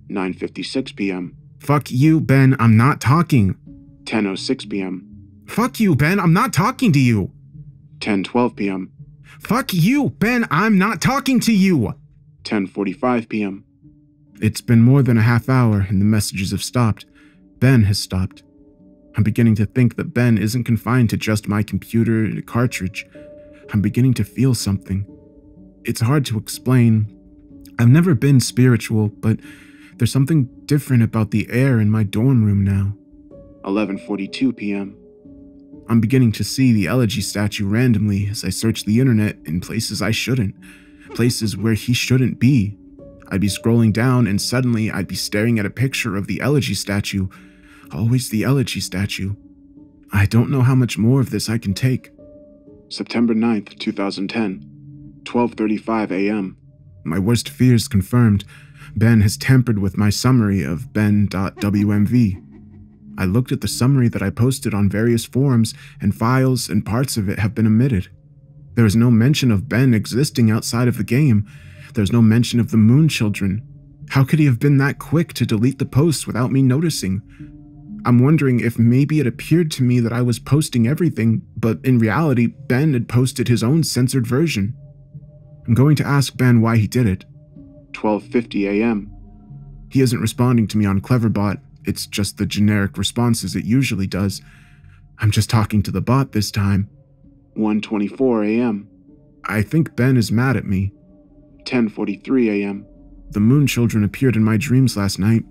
9:56 p.m. Fuck you, Ben. I'm not talking. 10:06 p.m. Fuck you, Ben. I'm not talking to you. 10:12 p.m. Fuck you, Ben. I'm not talking to you. 10:45 p.m. It's been more than a half hour and the messages have stopped. Ben has stopped. I'm beginning to think that Ben isn't confined to just my computer and a cartridge. I'm beginning to feel something. It's hard to explain. I've never been spiritual, but there's something different about the air in my dorm room now. 11:42 p.m. I'm beginning to see the elegy statue randomly as I search the internet in places I shouldn't, places where he shouldn't be. I'd be scrolling down and suddenly I'd be staring at a picture of the elegy statue, always the elegy statue. I don't know how much more of this I can take. September 9th, 2010, 12:35 a.m. My worst fears confirmed. Ben has tampered with my summary of ben.wmv. I looked at the summary that I posted on various forums, and files and parts of it have been omitted. There is no mention of Ben existing outside of the game. There's no mention of the Moon Children. How could he have been that quick to delete the posts without me noticing? I'm wondering if maybe it appeared to me that I was posting everything, but in reality, Ben had posted his own censored version. I'm going to ask Ben why he did it. 12:50 a.m. He isn't responding to me on Cleverbot. It's just the generic responses it usually does. I'm just talking to the bot this time. 1:24 a.m. I think Ben is mad at me. 10:43 a.m. The Moon Children appeared in my dreams last night.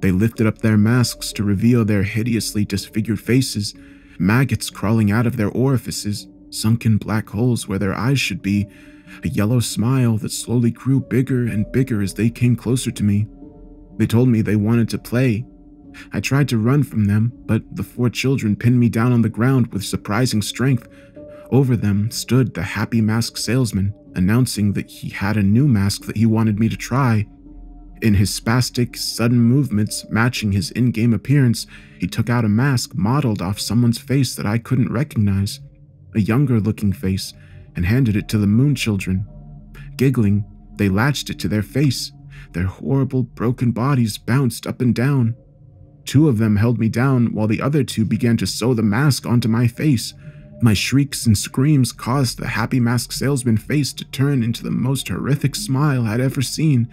They lifted up their masks to reveal their hideously disfigured faces, maggots crawling out of their orifices, sunken black holes where their eyes should be, a yellow smile that slowly grew bigger and bigger as they came closer to me. They told me they wanted to play. I tried to run from them, but the four children pinned me down on the ground with surprising strength. Over them stood the happy mask salesman, announcing that he had a new mask that he wanted me to try. In his spastic, sudden movements matching his in game appearance, he took out a mask modeled off someone's face that I couldn't recognize, a younger looking face, and handed it to the Moon Children. Giggling, they latched it to their face. Their horrible, broken bodies bounced up and down. Two of them held me down while the other two began to sew the mask onto my face. My shrieks and screams caused the happy mask salesman's face to turn into the most horrific smile I'd ever seen.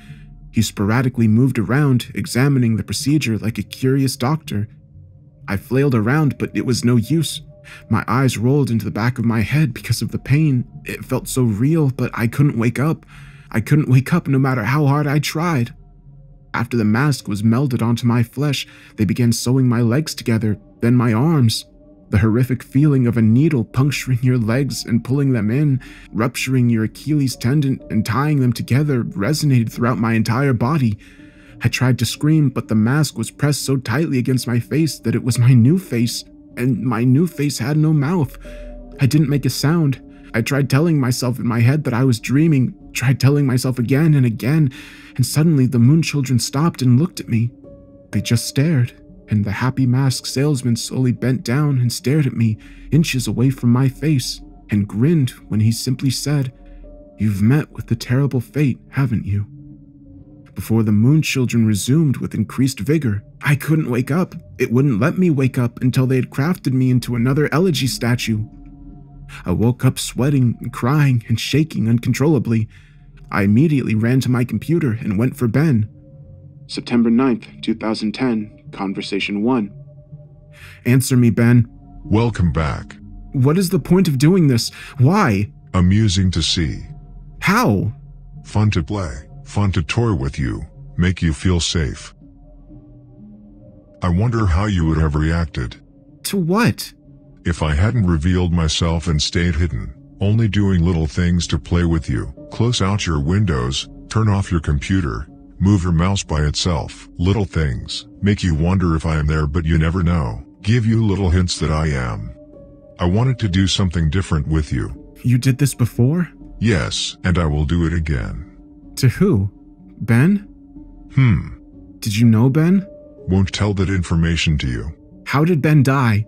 He sporadically moved around, examining the procedure like a curious doctor. I flailed around, but it was no use. My eyes rolled into the back of my head because of the pain. It felt so real, but I couldn't wake up. I couldn't wake up no matter how hard I tried. After the mask was melded onto my flesh, they began sewing my legs together, then my arms. The horrific feeling of a needle puncturing your legs and pulling them in, rupturing your Achilles tendon and tying them together resonated throughout my entire body. I tried to scream, but the mask was pressed so tightly against my face that it was my new face, and my new face had no mouth. I didn't make a sound. I tried telling myself in my head that I was dreaming, tried telling myself again and again, and suddenly the moon children stopped and looked at me. They just stared, and the happy mask salesman slowly bent down and stared at me, inches away from my face, and grinned when he simply said, You've met with the terrible fate, haven't you? Before the moon children resumed with increased vigor, I couldn't wake up. It wouldn't let me wake up until they had crafted me into another elegy statue. I woke up sweating crying and shaking uncontrollably. I immediately ran to my computer and went for Ben. September 9th, 2010, Conversation 1. Answer me, Ben. Welcome back. What is the point of doing this? Why? Amusing to see. How? Fun to play. Fun to toy with you. Make you feel safe. I wonder how you would have reacted To what? If I hadn't revealed myself and stayed hidden, only doing little things to play with you. Close out your windows, turn off your computer, move your mouse by itself. Little things make you wonder if I am there but you never know. Give you little hints that I am. I wanted to do something different with you. You did this before? Yes, and I will do it again. To who? Ben? Hmm. Did you know Ben? Won't tell that information to you. How did Ben die?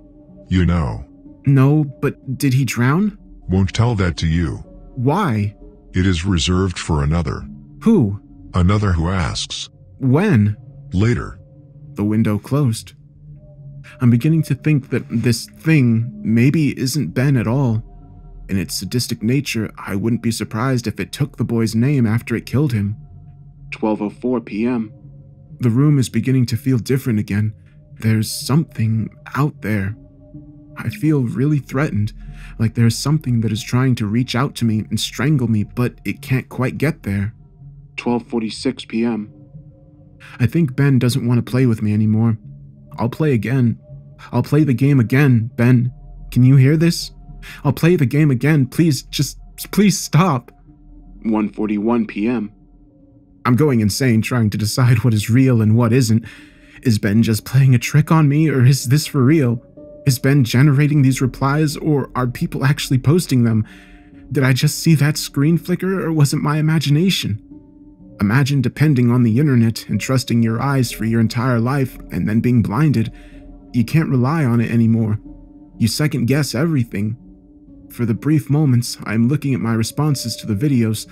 You know. No, but did he drown? Won't tell that to you. Why? It is reserved for another. Who? Another who asks. When? Later. The window closed. I'm beginning to think that this thing maybe isn't Ben at all. In its sadistic nature, I wouldn't be surprised if it took the boy's name after it killed him. 12:04 p.m. The room is beginning to feel different again. There's something out there. I feel really threatened, like there's something that is trying to reach out to me and strangle me, but it can't quite get there. 12:46 p.m. I think Ben doesn't want to play with me anymore. I'll play again. I'll play the game again, Ben. Can you hear this? I'll play the game again. Please just please stop. 1:41 p.m. I'm going insane trying to decide what is real and what isn't. Is Ben just playing a trick on me or is this for real? Is Ben generating these replies or are people actually posting them? Did I just see that screen flicker or was it my imagination? Imagine depending on the internet and trusting your eyes for your entire life and then being blinded. You can't rely on it anymore. You second guess everything. For the brief moments I'm looking at my responses to the videos,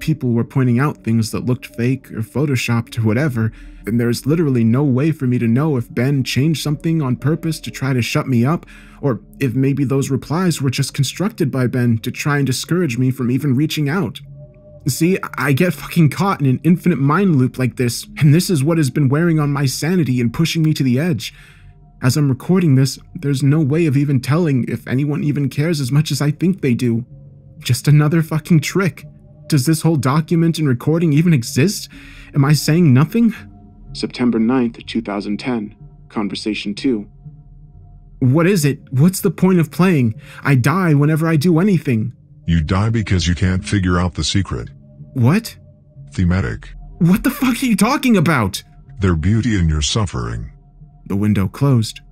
people were pointing out things that looked fake or photoshopped or whatever, and there's literally no way for me to know if Ben changed something on purpose to try to shut me up, or if maybe those replies were just constructed by Ben to try and discourage me from even reaching out. See, I get fucking caught in an infinite mind loop like this, and this is what has been wearing on my sanity and pushing me to the edge. As I'm recording this, there's no way of even telling if anyone even cares as much as I think they do. Just another fucking trick. Does this whole document and recording even exist? Am I saying nothing? September 9th, 2010. Conversation 2. What is it? What's the point of playing? I die whenever I do anything. You die because you can't figure out the secret. What? Thematic. What the fuck are you talking about? Their beauty in your suffering. The window closed.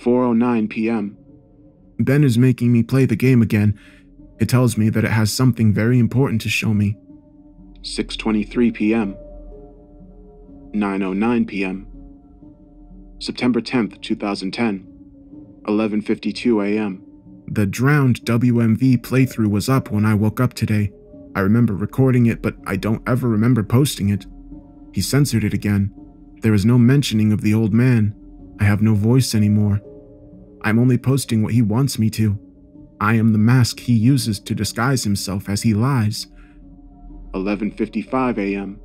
4:09 p.m. Ben is making me play the game again. It tells me that it has something very important to show me. 6:23 p.m. 9:09 p.m. September 10th, 2010. 11:52 a.m. The drowned WMV playthrough was up when I woke up today. I remember recording it, but I don't ever remember posting it. He censored it again. There is no mentioning of the old man. I have no voice anymore. I'm only posting what he wants me to. I am the mask he uses to disguise himself as he lies. 11:55 a.m.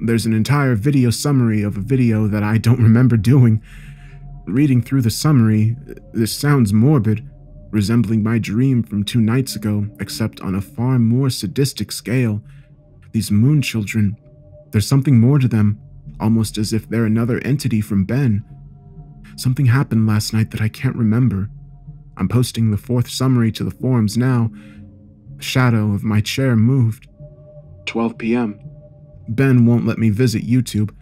There's an entire video summary of a video that I don't remember doing. Reading through the summary, this sounds morbid, resembling my dream from two nights ago, except on a far more sadistic scale. These moon children, there's something more to them, almost as if they're another entity from Ben. Something happened last night that I can't remember. I'm posting the fourth summary to the forums now. The shadow of my chair moved. 12 p.m. Ben won't let me visit YouTube.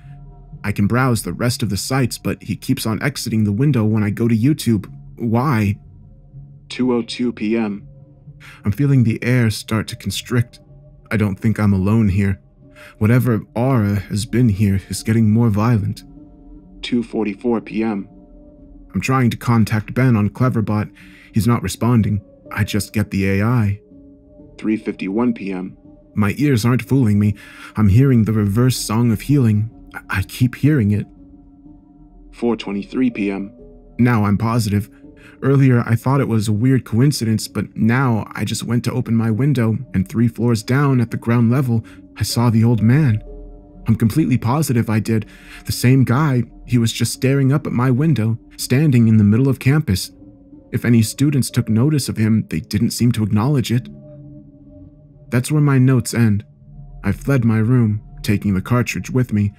I can browse the rest of the sites, but he keeps on exiting the window when I go to YouTube. Why? 2:02 p.m. I'm feeling the air start to constrict. I don't think I'm alone here. Whatever aura has been here is getting more violent. 2:44 p.m. I'm trying to contact Ben on Cleverbot. He's not responding. I just get the AI. 3:51 p.m. My ears aren't fooling me. I'm hearing the reverse song of healing. I, I keep hearing it. 4:23 p.m. Now I'm positive. Earlier, I thought it was a weird coincidence, but now I just went to open my window, and three floors down at the ground level, I saw the old man. I'm completely positive I did. The same guy, he was just staring up at my window, standing in the middle of campus. If any students took notice of him, they didn't seem to acknowledge it. That's where my notes end. I fled my room, taking the cartridge with me.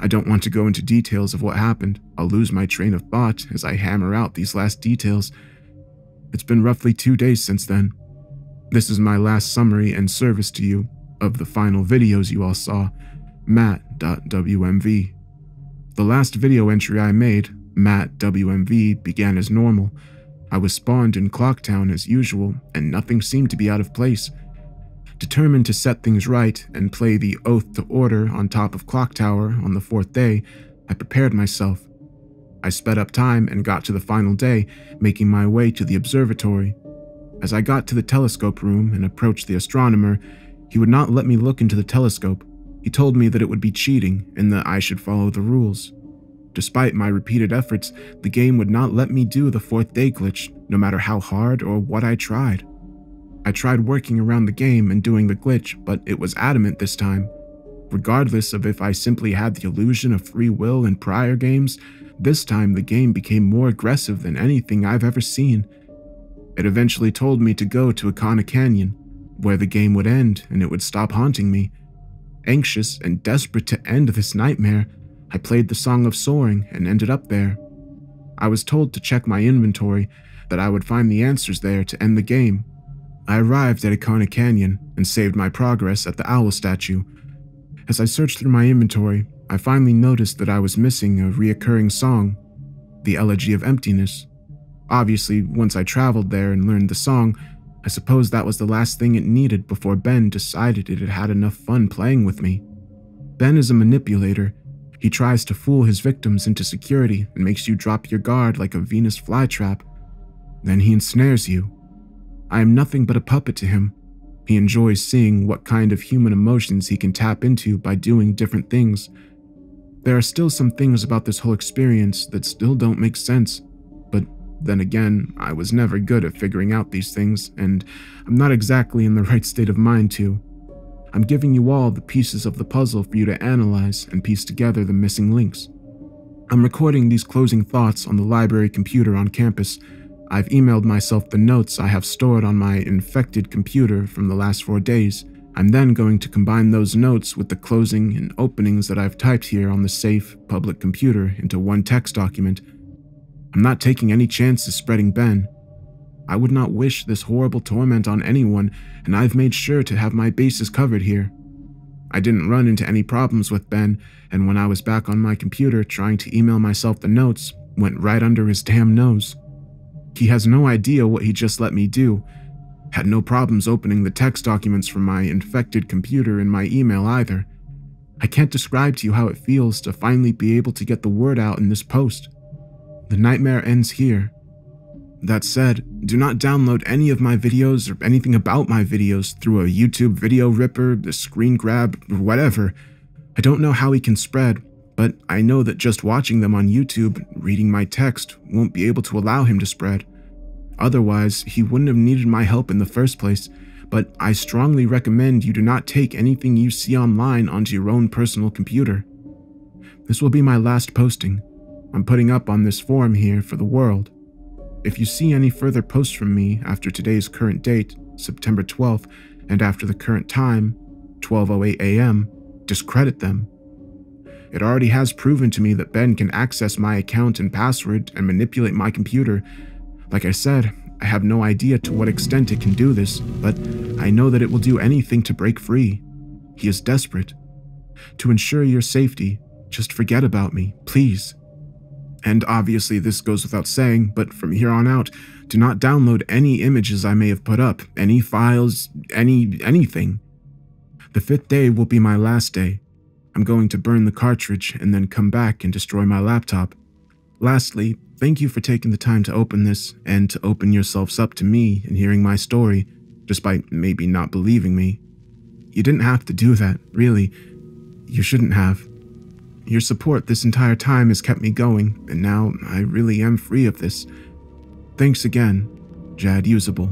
I don't want to go into details of what happened. I'll lose my train of thought as I hammer out these last details. It's been roughly two days since then. This is my last summary and service to you of the final videos you all saw, Matt.wmv. The last video entry I made, Matt.wmv, began as normal. I was spawned in Clocktown as usual, and nothing seemed to be out of place. Determined to set things right and play the Oath to Order on top of Clock Tower on the fourth day, I prepared myself. I sped up time and got to the final day, making my way to the observatory. As I got to the telescope room and approached the astronomer, he would not let me look into the telescope. He told me that it would be cheating and that I should follow the rules. Despite my repeated efforts, the game would not let me do the fourth day glitch, no matter how hard or what I tried. I tried working around the game and doing the glitch, but it was adamant this time. Regardless of if I simply had the illusion of free will in prior games, this time the game became more aggressive than anything I've ever seen. It eventually told me to go to Ikana Canyon, where the game would end and it would stop haunting me. Anxious and desperate to end this nightmare, I played the Song of Soaring and ended up there. I was told to check my inventory, that I would find the answers there to end the game. I arrived at Ikana Canyon and saved my progress at the owl statue. As I searched through my inventory, I finally noticed that I was missing a reoccurring song, the Elegy of Emptiness. Obviously, once I traveled there and learned the song, I suppose that was the last thing it needed before Ben decided it had had enough fun playing with me. Ben is a manipulator. He tries to fool his victims into security and makes you drop your guard like a Venus flytrap. Then he ensnares you. I am nothing but a puppet to him. He enjoys seeing what kind of human emotions he can tap into by doing different things. There are still some things about this whole experience that still don't make sense, then again, I was never good at figuring out these things, and I'm not exactly in the right state of mind to. I'm giving you all the pieces of the puzzle for you to analyze and piece together the missing links. I'm recording these closing thoughts on the library computer on campus. I've emailed myself the notes I have stored on my infected computer from the last four days. I'm then going to combine those notes with the closing and openings that I've typed here on the safe, public computer into one text document I'm not taking any chances spreading Ben. I would not wish this horrible torment on anyone, and I've made sure to have my bases covered here. I didn't run into any problems with Ben, and when I was back on my computer trying to email myself the notes, went right under his damn nose. He has no idea what he just let me do. Had no problems opening the text documents from my infected computer in my email either. I can't describe to you how it feels to finally be able to get the word out in this post. The nightmare ends here. That said, do not download any of my videos or anything about my videos through a YouTube video ripper, a screen grab, or whatever. I don't know how he can spread, but I know that just watching them on YouTube, reading my text, won't be able to allow him to spread. Otherwise, he wouldn't have needed my help in the first place, but I strongly recommend you do not take anything you see online onto your own personal computer. This will be my last posting. I'm putting up on this forum here for the world. If you see any further posts from me after today's current date, September 12th, and after the current time, 12:08 a.m., discredit them. It already has proven to me that Ben can access my account and password and manipulate my computer. Like I said, I have no idea to what extent it can do this, but I know that it will do anything to break free. He is desperate. To ensure your safety, just forget about me, please. And obviously, this goes without saying, but from here on out, do not download any images I may have put up, any files, any anything. The fifth day will be my last day. I'm going to burn the cartridge and then come back and destroy my laptop. Lastly, thank you for taking the time to open this and to open yourselves up to me and hearing my story, despite maybe not believing me. You didn't have to do that, really. You shouldn't have. Your support this entire time has kept me going, and now I really am free of this. Thanks again, Jadusable.